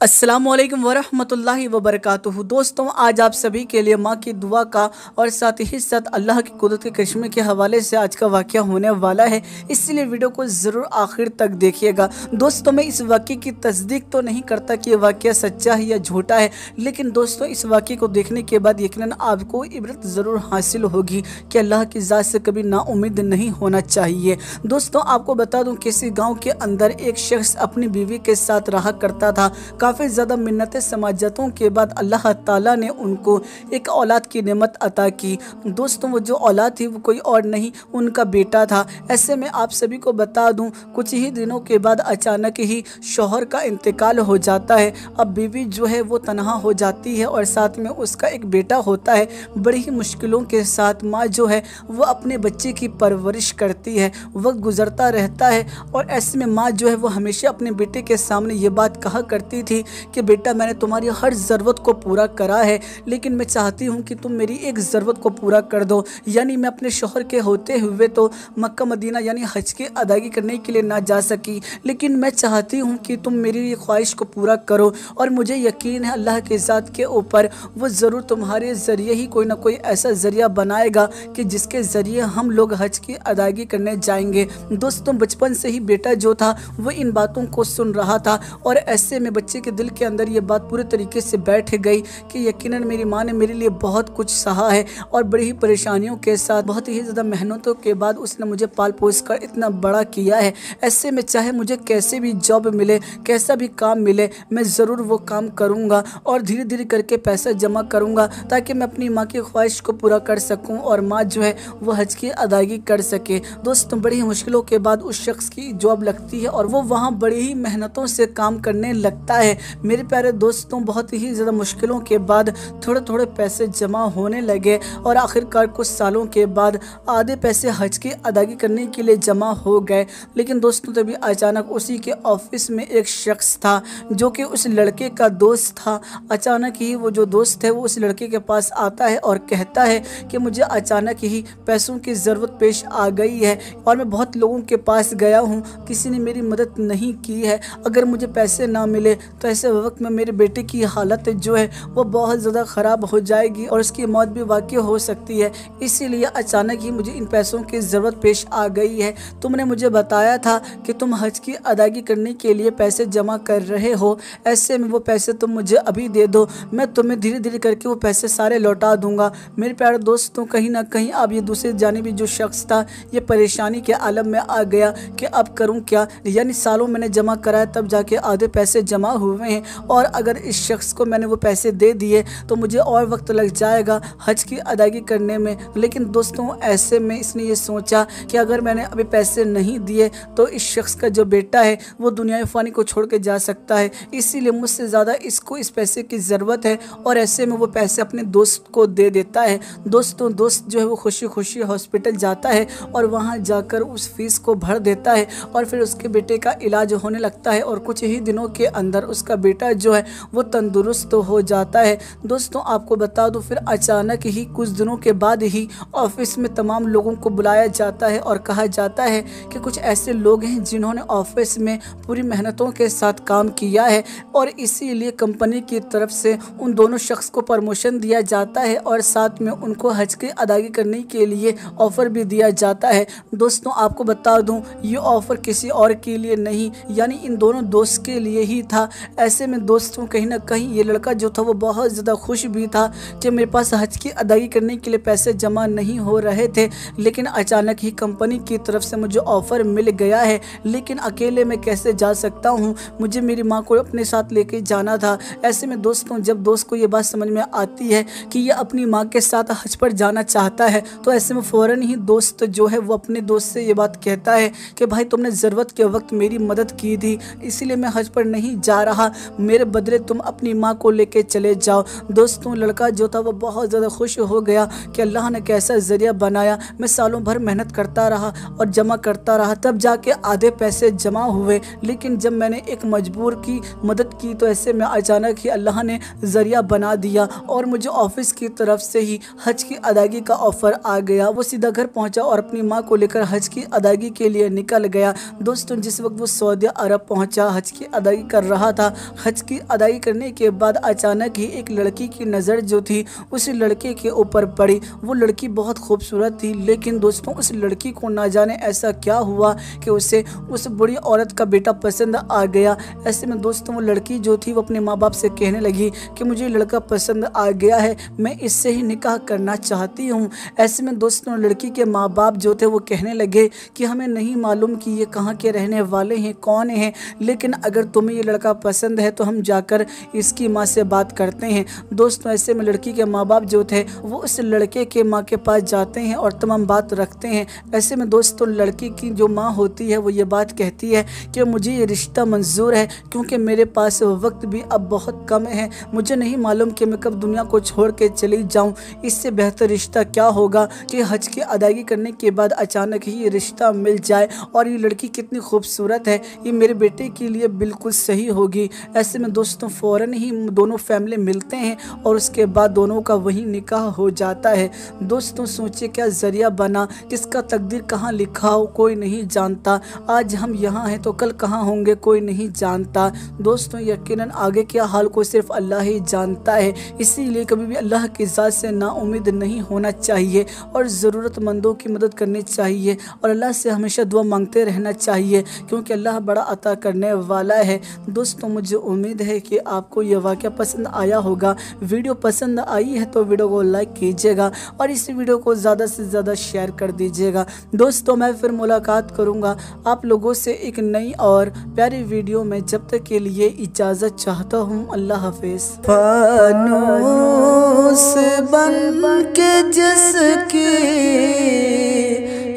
अस्सलाम वालेकुम वरहमतुल्लाहि वबरकातुहू। दोस्तों, आज आप सभी के लिए माँ की दुआ का और साथ ही साथ अल्लाह की कुदरत के कश्मे के हवाले से आज का वाक़ होने वाला है। इसलिए वीडियो को ज़रूर आखिर तक देखिएगा। दोस्तों, मैं इस वाक़े की तस्दीक तो नहीं करता कि यह वाक़ सच्चा है या झूठा है, लेकिन दोस्तों, इस वाक़े को देखने के बाद यकीन आपको इबरत ज़रूर हासिल होगी कि अल्लाह की ज़ात से कभी नाउमीद नहीं होना चाहिए। दोस्तों, आपको बता दूँ, किसी गाँव के अंदर एक शख्स अपनी बीवी के साथ रहा करता था। काफ़ी ज़्यादा मिन्नतें समाजतों के बाद अल्लाह ताला ने उनको एक औलाद की नेमत अता की। दोस्तों, वो जो औलाद थी, वो कोई और नहीं, उनका बेटा था। ऐसे में आप सभी को बता दूँ, कुछ ही दिनों के बाद अचानक ही शोहर का इंतकाल हो जाता है। अब बीवी जो है, वो तनहा हो जाती है और साथ में उसका एक बेटा होता है। बड़ी ही मुश्किलों के साथ माँ जो है, वो अपने बच्चे की परवरिश करती है। वक्त गुजरता रहता है और ऐसे में माँ जो है, वो हमेशा अपने बेटे के सामने ये बात कहा करती थी कि बेटा मैंने तुम्हारी हर ज़रूरत को पूरा करा है, लेकिन मैं चाहती हूँ कि तुम मेरी एक ज़रूरत को पूरा कर दो। यानी मैं अपने शोहर के होते हुए तो मक्का मदीना यानी हज की अदायगी करने के लिए ना जा सकी, लेकिन मैं चाहती हूँ कि तुम मेरी ये ख्वाहिश को पूरा करो और मुझे यकीन है अल्लाह के ज़ात के ऊपर वो ज़रूर तुम्हारे ज़रिए ही कोई ना कोई ऐसा ज़रिया बनाएगा कि जिसके ज़रिए हम लोग हज की अदायगी करने जाएँगे। दोस्तों, बचपन से ही बेटा जो था, वो इन बातों को सुन रहा था और ऐसे में बच्चे के दिल के अंदर ये बात पूरे तरीके से बैठ गई कि यकीनन मेरी माँ ने मेरे लिए बहुत कुछ सहा है और बड़ी ही परेशानियों के साथ, बहुत ही ज़्यादा मेहनतों के बाद उसने मुझे पाल पोस कर इतना बड़ा किया है। ऐसे में चाहे मुझे कैसे भी जॉब मिले, कैसा भी काम मिले, मैं ज़रूर वो काम करूँगा और धीरे धीरे करके पैसा जमा करूँगा ताकि मैं अपनी माँ की ख्वाहिश को पूरा कर सकूँ और माँ जो है वो हज की अदायगी कर सके। दोस्तों, बड़ी मुश्किलों के बाद उस शख्स की जॉब लगती है और वो वहाँ बड़ी ही मेहनतों से काम करने लगता है। मेरे प्यारे दोस्तों बहुत ही ज़्यादा मुश्किलों के बाद थोड़े थोड़े पैसे जमा होने लगे और आखिरकार कुछ सालों के बाद आधे पैसे हज की अदायगी करने के लिए जमा हो गए। लेकिन दोस्तों तभी अचानक उसी के ऑफ़िस में एक शख्स था जो कि उस लड़के का दोस्त था। अचानक ही वो जो दोस्त है, वो उस लड़के के पास आता है और कहता है कि मुझे अचानक ही पैसों की ज़रूरत पेश आ गई है और मैं बहुत लोगों के पास गया हूँ। किसी ने मेरी मदद नहीं की है। अगर मुझे पैसे ना मिले तो ऐसे वक्त में मेरे बेटे की हालत जो है, वो बहुत ज़्यादा ख़राब हो जाएगी और उसकी मौत भी वाक़ हो सकती है। इसीलिए अचानक ही मुझे इन पैसों की ज़रूरत पेश आ गई है। तुमने मुझे बताया था कि तुम हज की अदायगी करने के लिए पैसे जमा कर रहे हो। ऐसे में वो पैसे तुम मुझे अभी दे दो। मैं तुम्हें धीरे धीरे करके वो पैसे सारे लौटा दूँगा। मेरे प्यारे दोस्तों, कहीं ना कहीं अब ये दूसरे जानबी जो शख्स था, ये परेशानी के आलम में आ गया कि अब करूँ क्या? यानी सालों मैंने जमा कराया, तब जाके आधे पैसे जमा हुए। हैं। और अगर इस शख्स को मैंने वो पैसे दे दिए तो मुझे और वक्त लग जाएगा हज की अदायगी करने में। लेकिन दोस्तों, ऐसे में इसने ये सोचा कि अगर मैंने अभी पैसे नहीं दिए तो इस शख्स का जो बेटा है, वो दुनिया फ़ानी को छोड़ के जा सकता है। इसीलिए मुझसे ज़्यादा इसको इस पैसे की ज़रूरत है और ऐसे में वो पैसे अपने दोस्त को दे देता है। दोस्तों, दोस्त जो है वो खुशी खुशी हॉस्पिटल जाता है और वहाँ जाकर उस फ़ीस को भर देता है और फिर उसके बेटे का इलाज होने लगता है और कुछ ही दिनों के अंदर उसका बेटा जो है, वो तंदुरुस्त हो जाता है। दोस्तों, आपको बता दूँ, फिर अचानक ही कुछ दिनों के बाद ही ऑफ़िस में तमाम लोगों को बुलाया जाता है और कहा जाता है कि कुछ ऐसे लोग हैं जिन्होंने ऑफ़िस में पूरी मेहनतों के साथ काम किया है और इसीलिए कंपनी की तरफ़ से उन दोनों शख्स को प्रमोशन दिया जाता है और साथ में उनको हज की अदायगी करने के लिए ऑफ़र भी दिया जाता है। दोस्तों, आपको बता दूँ, ये ऑफ़र किसी और के लिए नहीं, यानी इन दोनों दोस्त के लिए ही था। ऐसे में दोस्तों कहीं ना कहीं ये लड़का जो था वो बहुत ज़्यादा खुश भी था कि मेरे पास हज की अदायगी करने के लिए पैसे जमा नहीं हो रहे थे। लेकिन अचानक ही कंपनी की तरफ़ से मुझे ऑफ़र मिल गया है, लेकिन अकेले में कैसे जा सकता हूँ? मुझे मेरी माँ को अपने साथ लेके जाना था। ऐसे में दोस्तों, जब दोस्त को ये बात समझ में आती है कि ये अपनी माँ के साथ हज पर जाना चाहता है तो ऐसे में फ़ौर ही दोस्त जो है वो अपने दोस्त से ये बात कहता है कि, भाई, तुमने ज़रूरत के वक्त मेरी मदद की थी, इसीलिए मैं हज पर नहीं जा रहा मेरे बदले तुम अपनी माँ को लेके चले जाओ। दोस्तों लड़का जो था, वो बहुत ज़्यादा खुश हो गया कि अल्लाह ने कैसा ज़रिया बनाया। मैं सालों भर मेहनत करता रहा और जमा करता रहा, तब जाके आधे पैसे जमा हुए। लेकिन जब मैंने एक मजबूर की मदद की तो ऐसे में अचानक ही अल्लाह ने ज़रिया बना दिया और मुझे ऑफ़िस की तरफ़ से ही हज की अदायगी का ऑफ़र आ गया। वो सीधा घर पहुँचा और अपनी माँ को लेकर हज की अदायगी के लिए निकल गया। दोस्तों, जिस वक्त वो सऊदी अरब पहुँचा, हज की अदायगी कर रहा था हज की अदाई करने के बाद अचानक ही एक लड़की की नज़र जो थी उस लड़के के ऊपर पड़ी। वो लड़की बहुत खूबसूरत थी, लेकिन दोस्तों उस लड़की को ना जाने ऐसा क्या हुआ कि उसे उस बड़ी औरत का बेटा पसंद आ गया। ऐसे में दोस्तों वो लड़की जो थी वो अपने माँ बाप से कहने लगी कि मुझे लड़का पसंद आ गया है, मैं इससे ही निकाह करना चाहती हूँ। ऐसे में दोस्तों लड़की के माँ बाप जो थे वो कहने लगे कि हमें नहीं मालूम कि ये कहाँ के रहने वाले हैं, कौन हैं, लेकिन अगर तुम्हें ये लड़का पसंद है तो हम जाकर इसकी माँ से बात करते हैं। दोस्तों, ऐसे में लड़की के माँ बाप जो थे, वो उस लड़के के माँ के पास जाते हैं और तमाम बात रखते हैं। ऐसे में दोस्तों, लड़की की जो माँ होती है, वो ये बात कहती है कि मुझे ये रिश्ता मंजूर है, क्योंकि मेरे पास वक्त भी अब बहुत कम है। मुझे नहीं मालूम कि मैं कब दुनिया को छोड़ के चली जाऊँ। इससे बेहतर रिश्ता क्या होगा कि हज की अदायगी करने के बाद अचानक ही ये रिश्ता मिल जाए और ये लड़की कितनी खूबसूरत है। ये मेरे बेटे के लिए बिल्कुल सही होगी। ऐसे में दोस्तों फ़ौर ही दोनों फैमिली मिलते हैं और उसके बाद दोनों का वही निकाह हो जाता है। दोस्तों, सोचिए क्या ज़रिया बना, किसका तकदीर कहाँ लिखा हो, कोई नहीं जानता। आज हम यहाँ हैं तो कल कहाँ होंगे, कोई नहीं जानता। दोस्तों, यकीनन आगे क्या हाल को सिर्फ़ अल्लाह ही जानता है। इसीलिए कभी भी अल्लाह की ज़ात से नाउमीद नहीं होना चाहिए और ज़रूरतमंदों की मदद करनी चाहिए और अल्लाह से हमेशा दुआ मांगते रहना चाहिए क्योंकि अल्लाह बड़ा अता करने वाला है। दोस्तों मुझे उम्मीद है कि आपको यह वाक्य पसंद आया होगा। वीडियो पसंद आई है तो वीडियो को लाइक कीजिएगा और इस वीडियो को ज़्यादा से ज़्यादा शेयर कर दीजिएगा। दोस्तों, मैं फिर मुलाकात करूँगा आप लोगों से एक नई और प्यारी वीडियो में। जब तक के लिए इजाज़त चाहता हूँ। अल्लाह हाफिज़।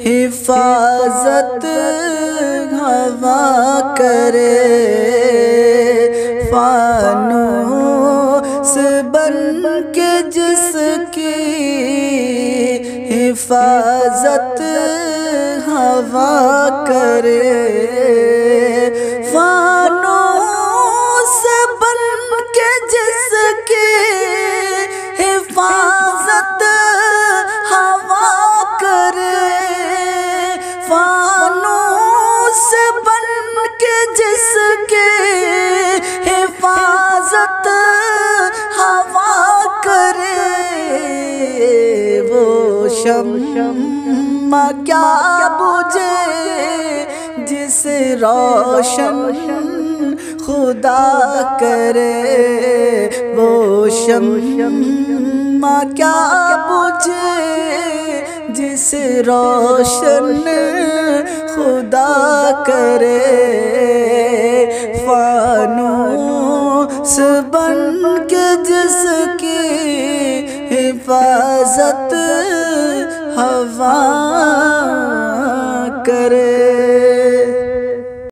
हिफाजत हवा करे। हिफाजत हवा करे। शम्मा क्या बुझे जिस रोशन खुदा करे वो शम क्या बुझे जिस रोशन खुदा करे फानूस बन के जिसकी हिफाजत हवा करे